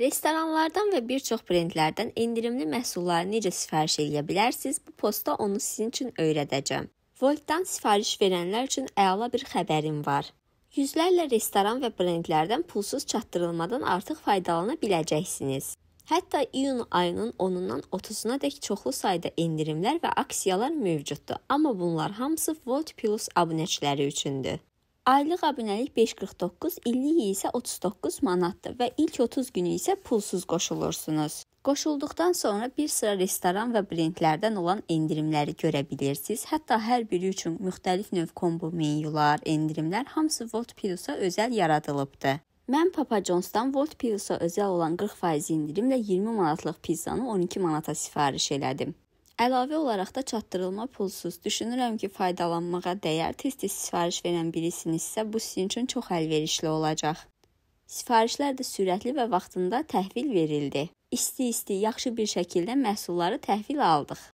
Restoranlardan və bir çox brendlərdən endirimli məhsulları necə sifariş edə bilərsiniz? Bu postda onu sizin üçün öyrədəcəm. Voltdan sifariş verənlər üçün əla bir xəbərim var. Yüzlərlə restoran və brendlərdən pulsuz çatdırılmadan artıq faydalana biləcəksiniz. Hətta iyun ayının 10-undan 30-una dək çoxlu sayda endirimlər və aksiyalar mövcuddur. Amma bunlar hamısı Volt Plus abunəçiləri üçündür. Aylıq abunəlik 5.49, illik isə 39 manatdır və ilk 30 günü isə pulsuz qoşulursunuz. Qoşulduqdan sonra bir sıra restoran və brendlərdən olan endirimləri görə bilirsiniz. Hətta hər biri üçün müxtəlif növ kombo menyular, endirimlər hamısı Volt Plus-a özəl yaradılıbdı. Mən Papa John's-dan Volt Plus-a özəl olan 40% endirimlə 20 manatlıq pizzanı 12 manata sifariş elədim. Əlavə olaraq da çatdırılma pulsuz. Düşünürəm ki, faydalanmağa dəyər. Tez-tez sifariş verən birisinizsə, bu sizin üçün çox əlverişli olacaq. Sifarişlər də sürətli və vaxtında təhvil verildi. İsti-isti, yaxşı bir şəkildə məhsulları təhvil aldıq.